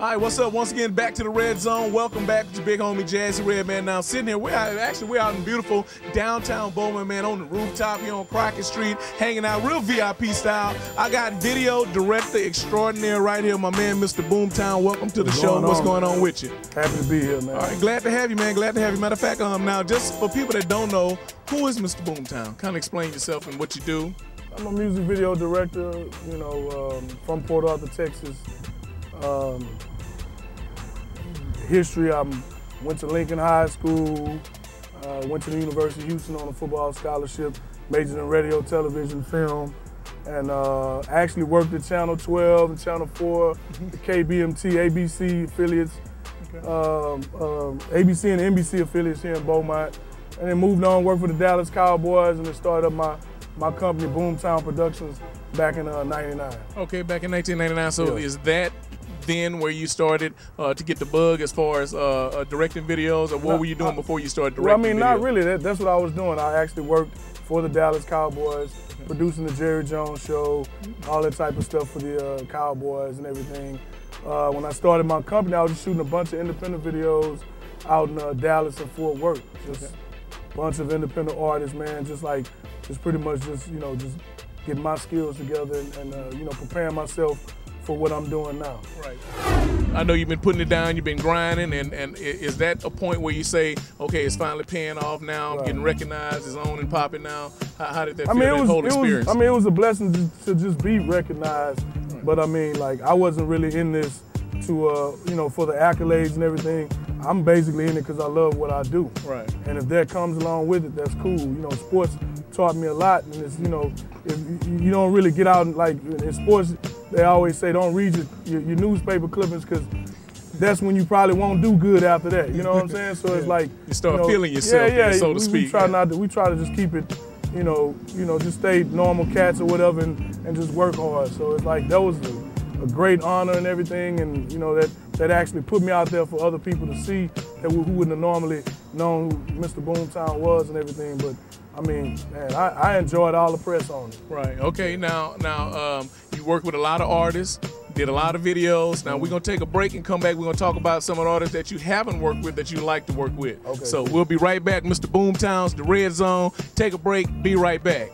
All right, what's up? Once again, back to the Redd Zone. Welcome back to Big Homie Jazzie Redd, man. Now, sitting here, we're out, actually, we're out in beautiful downtown Beaumont, man, on the rooftop here on Crockett Street, hanging out real VIP style. I got video director extraordinaire right here, my man, Mr. Boomtown. Welcome to the What's show. going What's on, going on man? with you? Happy to be here, man. All right, glad to have you, man. Glad to have you. Matter of fact, um, now, just for people that don't know, who is Mr. Boomtown? Kind of explain yourself and what you do. I'm a music video director, you know, um, from Port Arthur, Texas. Um, history, I went to Lincoln High School, uh, went to the University of Houston on a football scholarship, majored in radio, television, film, and uh, actually worked at Channel 12 and Channel 4, the KBMT, ABC affiliates, um, um, ABC and NBC affiliates here in Beaumont, and then moved on, worked for the Dallas Cowboys, and then started up my, my company, Boomtown Productions, back in uh, 99. Okay, back in 1999. So Yeah. is that then where you started uh, to get the bug as far as uh, uh, directing videos, or what No, were you doing I- before you started Well, I directing? mean, not really. That, that's what I was doing. I actually worked for the Dallas Cowboys, producing the Jerry Jones show, all that type of stuff for the uh, Cowboys and everything. Uh, when I started my company, I was just shooting a bunch of independent videos out in uh, Dallas and Fort Worth. Just a bunch of independent artists, man. Just like, just pretty much just, you know, just getting my skills together and, and uh, you know, preparing myself for what I'm doing now. Right. I know you've been putting it down, you've been grinding, and, and is that a point where you say, okay, it's finally paying off now, I'm Right. getting recognized, it's on and popping now? How, how did that I feel, mean, it that was, whole it was. I mean, it was a blessing to, to just be recognized. But I mean, like, I wasn't really in this to, uh, you know, for the accolades and everything. I'm basically in it because I love what I do. Right. And if that comes along with it, that's cool. You know, sports taught me a lot, and it's, you know, if you, you don't really get out and like in sports, they always say don't read your, your, your newspaper clippings because that's when you probably won't do good after that. You know what I'm saying? So it's like You start know, feeling yourself yeah, yeah, so to we, speak. We try not to. We try to just keep it, you know, you know, just stay normal cats or whatever, and, and just work hard. So it's like that was a, a great honor and everything, and you know that that actually put me out there for other people to see that who who wouldn't have normally known who Mr. Boomtown was and everything. But I mean, man, I, I enjoyed all the press on it. Right. Okay. Now, now, um, you work with a lot of artists, did a lot of videos. Now we're gonna take a break and come back. We're gonna talk about some of the artists that you haven't worked with that you like to work with. Okay. So we'll be right back, Mr. Boomtowns, the Redd Zone. Take a break. Be right back.